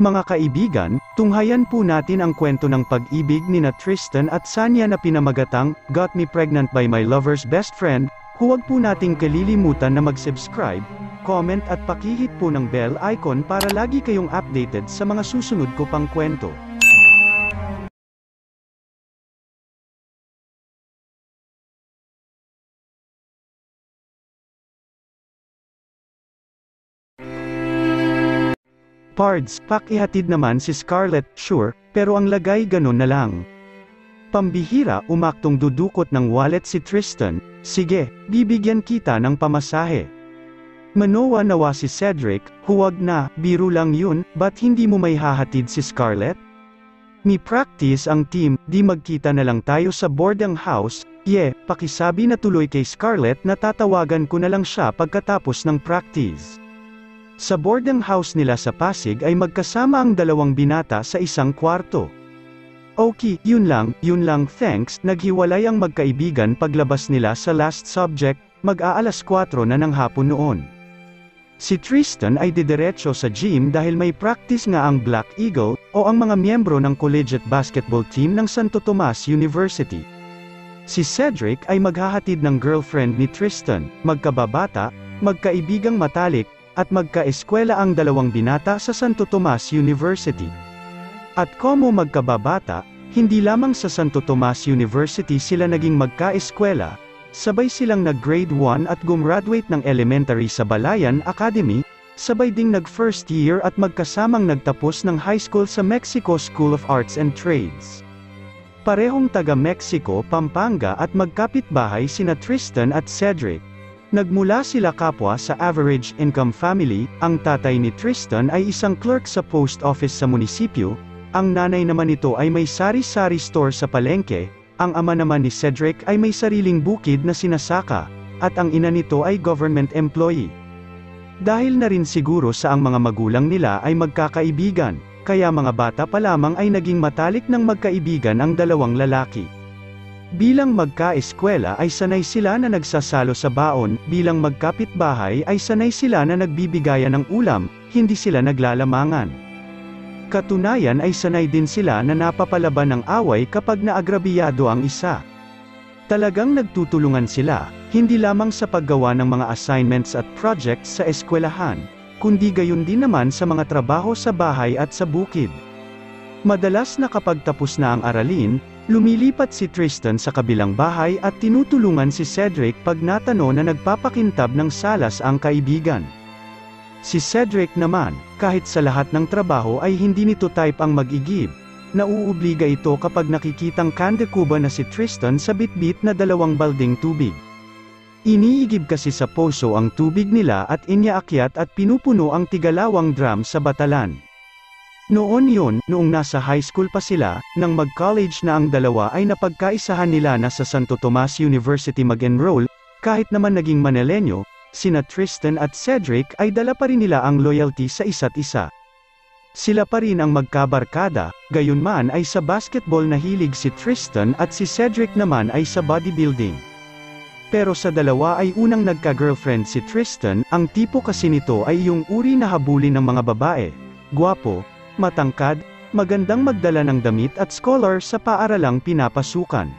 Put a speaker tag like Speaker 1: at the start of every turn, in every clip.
Speaker 1: Mga kaibigan, tunghayan po natin ang kwento ng pag-ibig ni na Tristan at Sanya na pinamagatang, Got Me Pregnant by My Lover's Best Friend, huwag po nating kalilimutan na mag-subscribe, comment at pakihit po ng bell icon para lagi kayong updated sa mga susunod ko pang kwento. Pards, pakihatid naman si Scarlett, sure, pero ang lagay ganon na lang. Pambihira, umaktong dudukot ng wallet si Tristan, sige, bibigyan kita ng pamasahe. Manowa nawa si Cedric, huwag na, biro lang yun, ba't hindi mo may hahatid si Scarlett? Mi practice ang team, di magkita na lang tayo sa boarding house, yeah, pakisabi na tuloy kay Scarlett na tatawagan ko na lang siya pagkatapos ng practice. Sa boarding house nila sa Pasig ay magkasama ang dalawang binata sa isang kwarto. Okay, yun lang, yun lang thanks, naghiwalay ang magkaibigan paglabas nila sa last subject, mag-aalas 4 na ng hapon noon. Si Tristan ay didiretso sa gym dahil may practice nga ang Black Eagle, o ang mga miyembro ng collegiate basketball team ng Santo Tomas University. Si Cedric ay maghahatid ng girlfriend ni Tristan, magkababata, magkaibigang matalik, at magkaeskwela ang dalawang binata sa Santo Tomas University. At como magkababata, hindi lamang sa Santo Tomas University sila naging magkaeskwela, sabay silang nag-grade 1 at gumraduate ng elementary sa Balayan Academy, sabay ding nag-first year at magkasamang nagtapos ng high school sa Mexico School of Arts and Trades. Parehong taga Mexico, Pampanga at magkapitbahay sina Tristan at Cedric. Nagmula sila kapwa sa average income family, ang tatay ni Tristan ay isang clerk sa post office sa munisipyo, ang nanay naman nito ay may sari-sari store sa palengke, ang ama naman ni Cedric ay may sariling bukid na sinasaka, at ang ina nito ay government employee. Dahil na rin siguro sa ang mga magulang nila ay magkakaibigan, kaya mga bata pa lamang ay naging matalik ng magkaibigan ang dalawang lalaki. Bilang magka-eskwela ay sanay sila na nagsasalo sa baon, bilang magkapitbahay ay sanay sila na nagbibigayan ng ulam, hindi sila naglalamangan. Katunayan ay sanay din sila na napapalaban ng away kapag naagrabiyado ang isa. Talagang nagtutulungan sila, hindi lamang sa paggawa ng mga assignments at projects sa eskwelahan, kundi gayon din naman sa mga trabaho sa bahay at sa bukid. Madalas na kapag tapos na ang aralin, Lumilipat si Tristan sa kabilang bahay at tinutulungan si Cedric pag natano na nagpapakintab ng salas ang kaibigan. Si Cedric naman, kahit sa lahat ng trabaho ay hindi nito type ang mag-igib, nauubliga ito kapag nakikitang kandekuba na si Tristan sa bitbit na dalawang balding tubig. Iniigib kasi sa poso ang tubig nila at inyaakyat at pinupuno ang tigalawang drum sa batalan. Noon yun, noong nasa high school pa sila, nang mag-college na ang dalawa ay napagkaisahan nila na sa Santo Tomas University mag-enroll, kahit naman naging Manileño, sina Tristan at Cedric ay dala pa rin nila ang loyalty sa isa't isa. Sila pa rin ang magkabarkada, gayunman ay sa basketball na hilig si Tristan at si Cedric naman ay sa bodybuilding. Pero sa dalawa ay unang nagka-girlfriend si Tristan, ang tipo kasi nito ay yung uri na habulin ng mga babae, guwapo, matangkad, magandang magdala ng damit at scholar sa paaralang pinapasukan.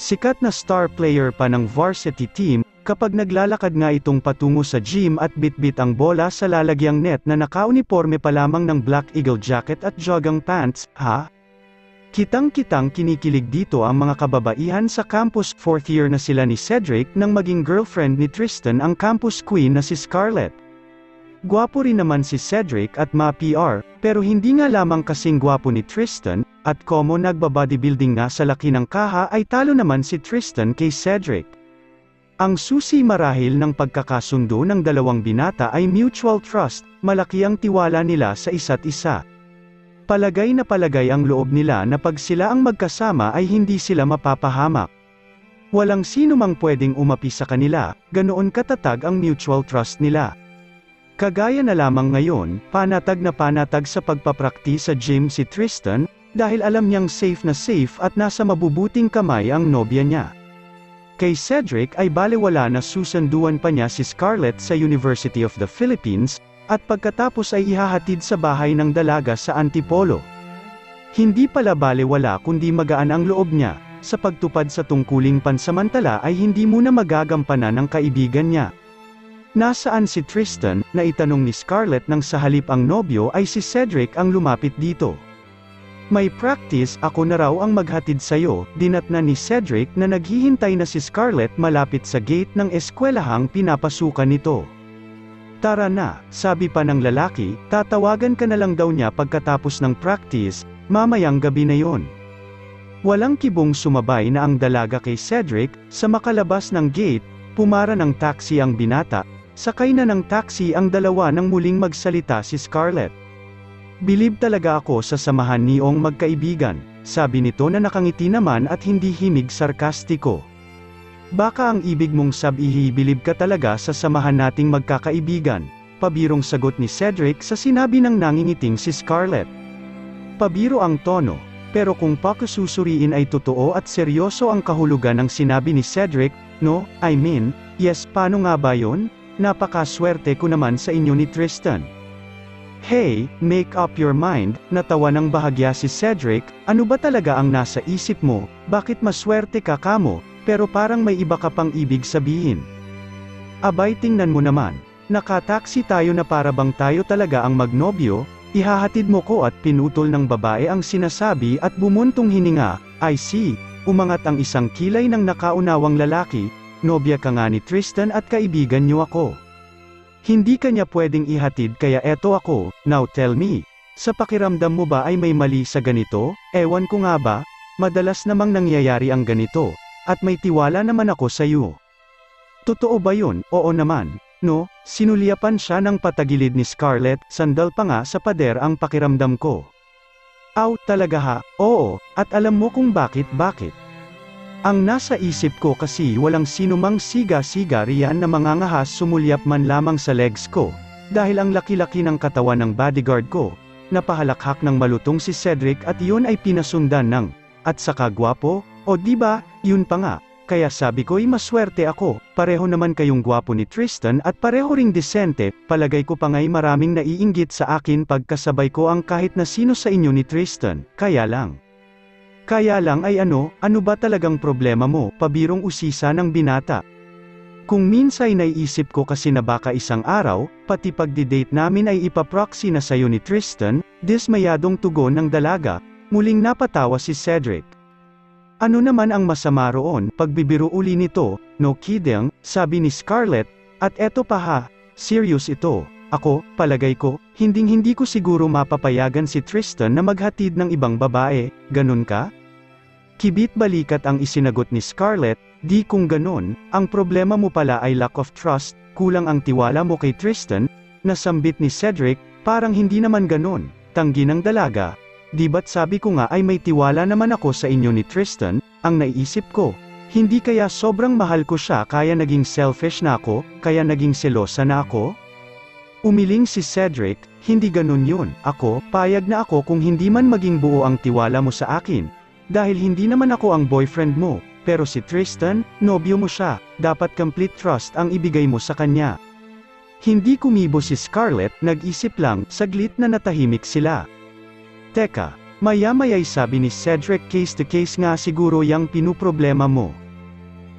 Speaker 1: Sikat na star player pa ng varsity team, kapag naglalakad nga itong patungo sa gym at bitbit ang bola sa lalagyang net na nakauniforme pa lamang ng Black Eagle jacket at jogging pants, ha? Kitang-kitang kinikilig dito ang mga kababaihan sa campus, fourth year na sila ni Cedric nang maging girlfriend ni Tristan ang campus queen na si Scarlett. Gwapo rin naman si Cedric at ma-PR, pero hindi nga lamang kasing gwapo ni Tristan, at komo nagbabodybuilding nga sa laki ng kaha ay talo naman si Tristan kay Cedric. Ang susi marahil ng pagkakasundo ng dalawang binata ay mutual trust, malaki ang tiwala nila sa isa't isa. Palagay na palagay ang loob nila na pag sila ang magkasama ay hindi sila mapapahamak. Walang sino mang pwedeng umapi sa kanila, ganoon katatag ang mutual trust nila. Kagaya na lamang ngayon, panatag na panatag sa pagpapraktis sa gym si Tristan, dahil alam niyang safe na safe at nasa mabubuting kamay ang nobya niya. Kay Cedric ay balewala na susunduan pa niya si Scarlett sa University of the Philippines, At pagkatapos ay ihahatid sa bahay ng dalaga sa Antipolo. Hindi pala balewala kundi magaan ang loob niya, sa pagtupad sa tungkuling pansamantala ay hindi muna magagampanan ng kaibigan niya. Nasaan si Tristan, na itanong ni Scarlett nang sa halip ang nobyo ay si Cedric ang lumapit dito. May practice, ako na raw ang maghatid sayo, dinatna ni Cedric na naghihintay na si Scarlett malapit sa gate ng eskwelahang pinapasukan nito. Tara na, sabi pa ng lalaki, tatawagan ka na lang daw niya pagkatapos ng practice, mamayang gabi na yon. Walang kibong sumabay na ang dalaga kay Cedric, sa makalabas ng gate, pumara ng taxi ang binata, sakay na ng taxi ang dalawa nang muling magsalita si Scarlett. Bilib talaga ako sa samahan niyong magkaibigan, sabi nito na nakangiti naman at hindi himig sarkastiko. Baka ang ibig mong sabihi bilib ka talaga sa samahan nating magkakaibigan, pabirong sagot ni Cedric sa sinabi ng nangingiting si Scarlett. Pabiro ang tono, pero kung pakususuriin ay totoo at seryoso ang kahulugan ng sinabi ni Cedric, no, I mean, yes paano nga ba yon? Napakaswerte ko naman sa inyo ni Tristan. Hey, make up your mind, natawa ng bahagya si Cedric, ano ba talaga ang nasa isip mo, bakit maswerte ka kamo, pero parang may iba ka pang ibig sabihin. Abay tingnan mo naman, nakataksi tayo na para bang tayo talaga ang magnobyo, ihahatid mo ko at pinutol ng babae ang sinasabi at bumuntong hininga, I see, umangat ang isang kilay ng nakaunawang lalaki, nobya ka nga ni Tristan at kaibigan niyo ako. Hindi kanya pwedeng ihatid kaya eto ako, now tell me, sa pakiramdam mo ba ay may mali sa ganito? Ewan ko nga ba, madalas namang nangyayari ang ganito, at may tiwala naman ako sa iyo. Totoo ba yun? Oo naman. No, sinulyapan siya ng patagilid ni Scarlett, sandal pa nga sa pader ang pakiramdam ko. Aw, talaga ha, oo, at alam mo kung bakit bakit. Ang nasa isip ko kasi walang sinumang siga-siga riyan na mangangahas sumulyap man lamang sa legs ko, dahil ang laki-laki ng katawan ng bodyguard ko, napahalakhak ng malutong si Cedric at iyon ay pinasundan ng, at saka gwapo, o di ba, yun pa nga, kaya sabi ko'y maswerte ako, pareho naman kayong gwapo ni Tristan at pareho ring desente, palagay ko pa nga'y maraming naiinggit sa akin pagkasabay ko ang kahit na sino sa inyo ni Tristan, kaya lang. Kaya lang ay ano, ano ba talagang problema mo, pabirong usisa ng binata. Kung minsay naiisip ko kasi na baka isang araw, pati pagdi-date namin ay ipaproxy na sayo ni Tristan, dismayadong tugon ng dalaga, muling napatawa si Cedric. Ano naman ang masama roon, pagbibiro uli nito, no kidding, sabi ni Scarlett, at eto pa ha, serious ito, ako, palagay ko, hinding hindi ko siguro mapapayagan si Tristan na maghatid ng ibang babae, ganun ka? Kibit balikat ang isinagot ni Scarlett, di kung ganon, ang problema mo pala ay lack of trust, kulang ang tiwala mo kay Tristan, nasambit ni Cedric, parang hindi naman ganon, tanggi ng dalaga. Di ba't sabi ko nga ay may tiwala naman ako sa inyo ni Tristan, ang naiisip ko, hindi kaya sobrang mahal ko siya kaya naging selfish na ako, kaya naging selosa na ako? Umiling si Cedric, hindi ganun yun, ako, payag na ako kung hindi man maging buo ang tiwala mo sa akin, dahil hindi naman ako ang boyfriend mo, pero si Tristan, nobyo mo siya, dapat complete trust ang ibigay mo sa kanya. Hindi kumibo si Scarlett, nag-isip lang, saglit na natahimik sila. Teka, maya-maya'y sabi ni Cedric case to case nga siguro yang pinuproblema mo.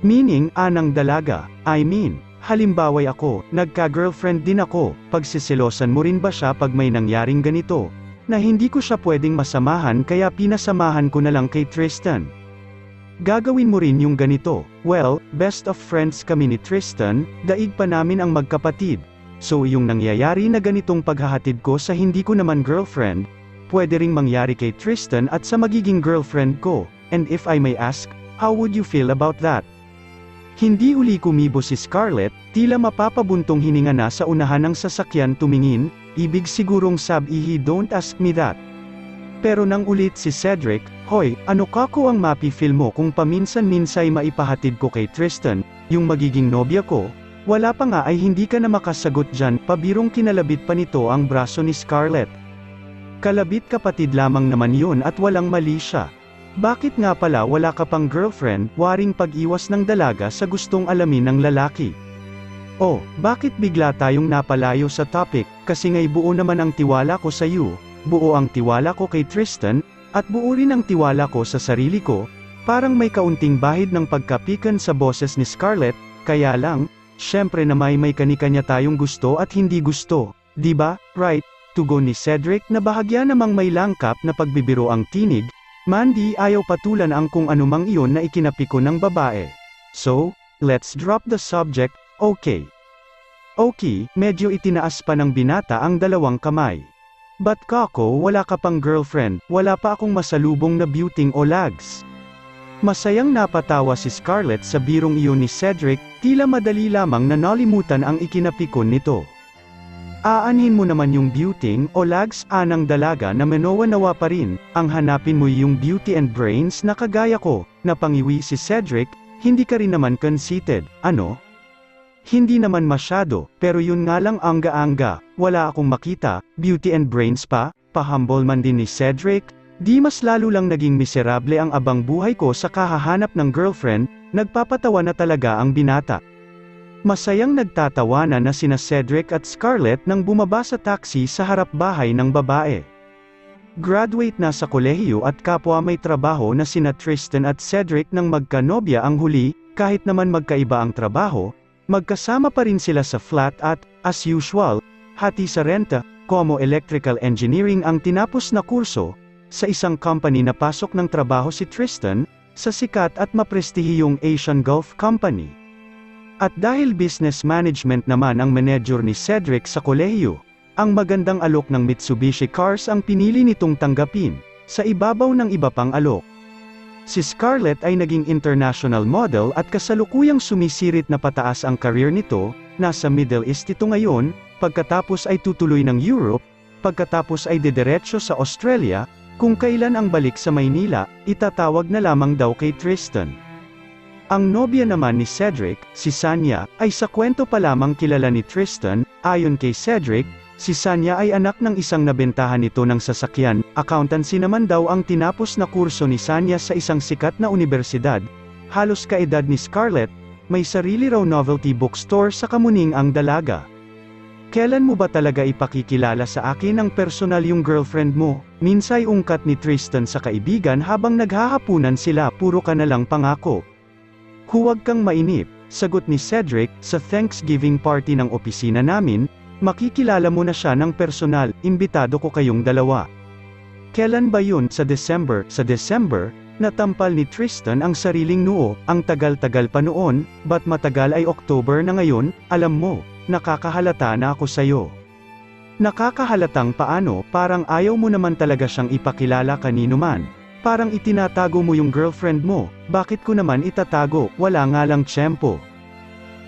Speaker 1: Meaning, anang dalaga, I mean, halimbaway ako, nagka-girlfriend din ako, pagsiselosan mo rin ba siya pag may nangyaring ganito, na hindi ko siya pwedeng masamahan kaya pinasamahan ko na lang kay Tristan. Gagawin mo rin yung ganito, well, best of friends kami ni Tristan, daig pa namin ang magkapatid. So yung nangyayari na ganitong paghahatid ko sa hindi ko naman girlfriend, pwede ring mangyari kay Tristan at sa magiging girlfriend ko, and if I may ask, how would you feel about that? Hindi uli kumibo si Scarlett, tila mapapabuntong hininga na sa unahan ng sasakyan tumingin, ibig sigurong sabihi don't ask me that. Pero nang ulit si Cedric, Hoy, ano ka ko ang mapi-feel mo kung paminsan-minsay maipahatid ko kay Tristan, yung magiging nobya ko? Wala pa nga ay hindi ka na makasagot dyan, pabirong kinalabit pa nito ang braso ni Scarlett. Kalabit kapatid lamang naman yun at walang mali siya. Bakit nga pala wala ka pang girlfriend, waring pag-iwas ng dalaga sa gustong alamin ng lalaki? Oh, bakit bigla tayong napalayo sa topic, kasi nga'y buo naman ang tiwala ko sa iyo, buo ang tiwala ko kay Tristan, at buo rin ang tiwala ko sa sarili ko, parang may kaunting bahid ng pagkapikan sa boses ni Scarlett, kaya lang, syempre na may may kanikanya tayong gusto at hindi gusto, di ba, right? Tugon ni Cedric na bahagya namang may langkap na pagbibiro ang tinig, Mandy ayaw patulan ang kung anumang iyon na ikinapiko ng babae. So, let's drop the subject, okay. Okay, medyo itinaas pa ng binata ang dalawang kamay. But kako wala ka pang girlfriend, wala pa akong masalubong na beauting o lags. Masayang napatawa si Scarlett sa birong iyon ni Cedric, tila madali lamang na nalimutan ang ikinapikon nito. Aanhin mo naman yung beauting o lags anang dalaga na menowa-nawa pa rin, ang hanapin mo yung beauty and brains na kagaya ko, na pangiwi si Cedric, hindi ka rin naman conceited, ano? Hindi naman masyado, pero yun nga lang angga-angga, wala akong makita, beauty and brains pa, pahumble man din ni Cedric, di mas lalo lang naging miserable ang abang buhay ko sa kahahanap ng girlfriend, nagpapatawa na talaga ang binata. Masayang nagtatawanan na sina Cedric at Scarlett nang bumaba sa taxi sa harap bahay ng babae. Graduate na sa kolehiyo at kapwa may trabaho na sina Tristan at Cedric nang magkanobya ang huli, kahit naman magkaiba ang trabaho, magkasama pa rin sila sa flat at, as usual, hati sa renta, como electrical engineering ang tinapos na kurso, sa isang company na pasok ng trabaho si Tristan, sa sikat at maprestihiyong Asian Gulf Company. At dahil business management naman ang manager ni Cedric sa kolehiyo, ang magandang alok ng Mitsubishi Cars ang pinili nitong tanggapin, sa ibabaw ng iba pang alok. Si Scarlett ay naging international model at kasalukuyang sumisirit na pataas ang career nito, nasa Middle East ito ngayon, pagkatapos ay tutuloy ng Europe, pagkatapos ay dederecho sa Australia, kung kailan ang balik sa Maynila, itatawag na lamang daw kay Tristan. Ang nobya naman ni Cedric, si Sanya, ay sa kwento pa lamang kilala ni Tristan, ayon kay Cedric, si Sanya ay anak ng isang nabentahan nito ng sasakyan, accountancy naman daw ang tinapos na kurso ni Sanya sa isang sikat na universidad, halos kaedad ni Scarlett, may sarili raw novelty bookstore sa Kamuning ang dalaga. Kailan mo ba talaga ipakikilala sa akin ang personal yung girlfriend mo? Minsay ungkat ni Tristan sa kaibigan habang naghahapunan sila puro ka na lang pangako. Huwag kang mainip, sagot ni Cedric, sa Thanksgiving party ng opisina namin, makikilala mo na siya ng personal, imbitado ko kayong dalawa. Kailan ba yun sa December? Sa December, natampal ni Tristan ang sariling noo, ang tagal-tagal pa noon, ba't matagal ay October na ngayon, alam mo, nakakahalata na ako sayo. Nakakahalatang paano, parang ayaw mo naman talaga siyang ipakilala kanino man. Parang itinatago mo yung girlfriend mo, bakit ko naman itatago, wala nga lang tiyempo.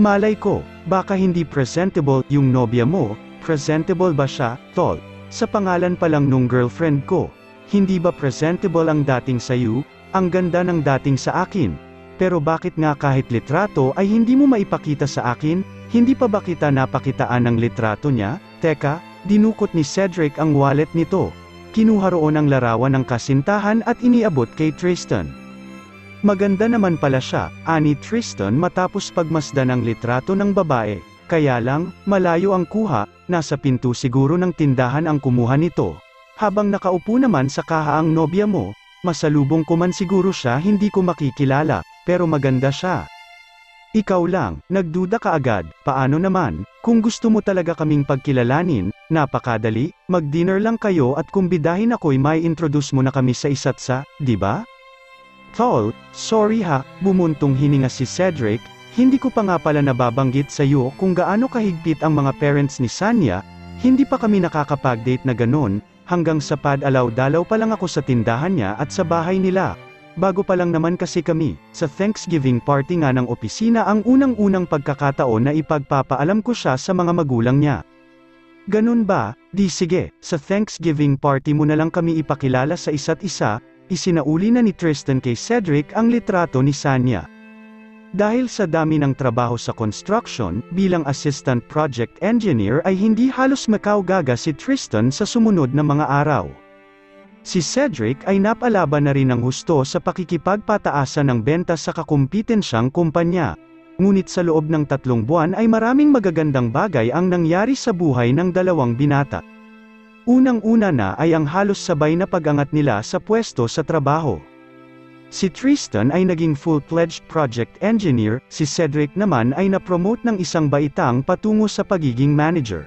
Speaker 1: Malay ko, baka hindi presentable yung nobya mo, presentable ba siya, tol? Sa pangalan pa lang nung girlfriend ko, hindi ba presentable ang dating sayo, ang ganda ng dating sa akin? Pero bakit nga kahit litrato ay hindi mo maipakita sa akin, hindi pa ba kita napakitaan ng litrato niya? Teka, dinukot ni Cedric ang wallet nito, kinuha roon ang larawan ng kasintahan at iniabot kay Tristan. Maganda naman pala siya, ani Tristan matapos pagmasdan ang litrato ng babae, kaya lang, malayo ang kuha, nasa pinto siguro ng tindahan ang kumuha nito. Habang nakaupo naman sa kaha ang nobya mo, masalubong ko man siguro siya hindi ko makikilala, pero maganda siya. Ikaw lang, nagduda ka agad, paano naman, kung gusto mo talaga kaming pagkilalanin, napakadali, mag-dinner lang kayo at kumbidahin ako'y may introduce mo na kami sa isa't sa, di ba? Tol, sorry ha, bumuntong hininga si Cedric, hindi ko pa nga pala nababanggit sa iyo kung gaano kahigpit ang mga parents ni Sanya, hindi pa kami nakakapag-date na ganon, hanggang sa pad-alaw-dalaw pa lang ako sa tindahan niya at sa bahay nila, Bago pa lang naman kasi kami, sa Thanksgiving party nga ng opisina ang unang-unang pagkakataon na ipagpapaalam ko siya sa mga magulang niya. Ganun ba? Di sige, sa Thanksgiving party mo na lang kami ipakilala sa isa't isa, isinauli na ni Tristan kay Cedric ang litrato ni Sanya. Dahil sa dami ng trabaho sa construction, bilang assistant project engineer ay hindi halos makaugaga si Tristan sa sumunod na mga araw. Si Cedric ay napalaban na rin ng husto sa pakikipagpataasan ng benta sa kakumpitensyang kumpanya. ngunit sa loob ng tatlong buwan ay maraming magagandang bagay ang nangyari sa buhay ng dalawang binata. Unang-una na ay ang halos sabay na pag-angat nila sa pwesto sa trabaho. Si Tristan ay naging full-fledged project engineer, si Cedric naman ay na-promote ng isang baitang patungo sa pagiging manager.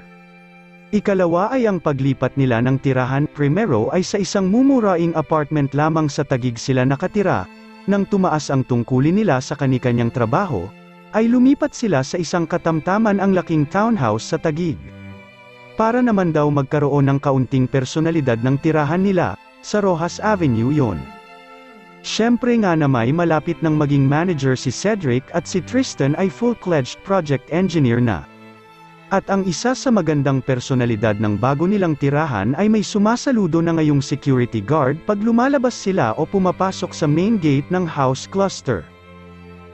Speaker 1: Ikalawa ay ang paglipat nila ng tirahan, primero ay sa isang mumuraing apartment lamang sa tagig sila nakatira, nang tumaas ang tungkulin nila sa kanikanyang trabaho, ay lumipat sila sa isang katamtaman ang laking townhouse sa tagig. Para naman daw magkaroon ng kaunting personalidad ng tirahan nila, sa Rojas Avenue yon. Siyempre nga na may malapit ng maging manager si Cedric at si Tristan ay full-fledged project engineer na. At ang isa sa magandang personalidad ng bago nilang tirahan ay may sumasaludo na ngayong security guard pag lumalabas sila o pumapasok sa main gate ng house cluster.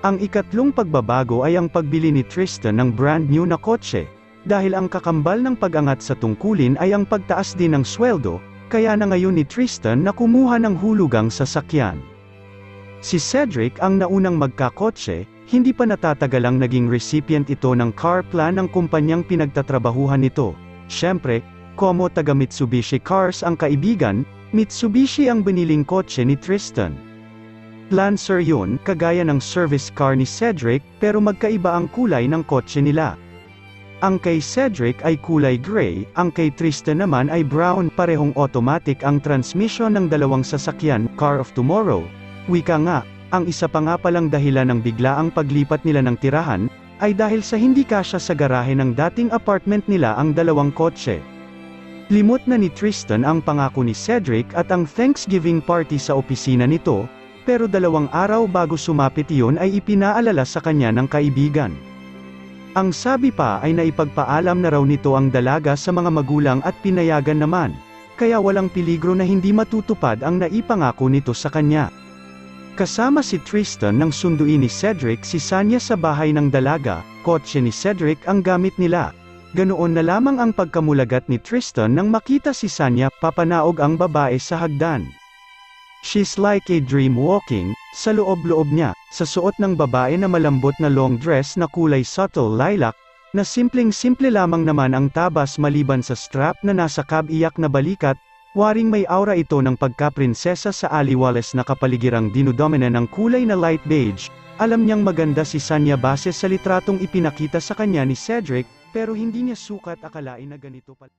Speaker 1: Ang ikatlong pagbabago ay ang pagbili ni Tristan ng brand new na kotse, dahil ang kakambal ng pag-angat sa tungkulin ay ang pagtaas din ng sweldo, kaya na ngayon ni Tristan na kumuha ng hulugang sasakyan. Si Cedric ang naunang magkakotse, hindi pa natatagalang naging recipient ito ng car plan ng kumpanyang pinagtatrabahuhan nito. Siyempre, Como taga Mitsubishi Cars ang kaibigan, Mitsubishi ang biniling kotse ni Tristan. Lancer yun, kagaya ng service car ni Cedric, pero magkaiba ang kulay ng kotse nila. Ang kay Cedric ay kulay gray, ang kay Tristan naman ay brown, parehong automatic ang transmission ng dalawang sasakyan, Car of Tomorrow. Wika nga, ang isa pa nga palang dahilan ng biglaang paglipat nila ng tirahan, ay dahil sa hindi kasya sa garahe ng dating apartment nila ang dalawang kotse. Limot na ni Tristan ang pangako ni Cedric at ang Thanksgiving party sa opisina nito, pero dalawang araw bago sumapit iyon ay ipinaalala sa kanya ng kaibigan. Ang sabi pa ay naipagpaalam na raw nito ang dalaga sa mga magulang at pinayagan naman, kaya walang peligro na hindi matutupad ang naipangako nito sa kanya. Kasama si Tristan nang sunduin ni Cedric si Sanya sa bahay ng dalaga, kotse ni Cedric ang gamit nila. Ganoon na lamang ang pagkamulagat ni Tristan nang makita si Sanya, papanaog ang babae sa hagdan. She's like a dream walking, sa loob-loob niya, sa suot ng babae na malambot na long dress na kulay subtle lilac, na simpleng-simple lamang naman ang tabas maliban sa strap na nasa kabiyak na balikat, waring may aura ito ng pagka-prinsesa sa aliwales na kapaligirang dinudomina ng kulay na light beige, alam niyang maganda si Sanya base sa litratong ipinakita sa kanya ni Cedric, pero hindi niya sukat akalain na ganito pala.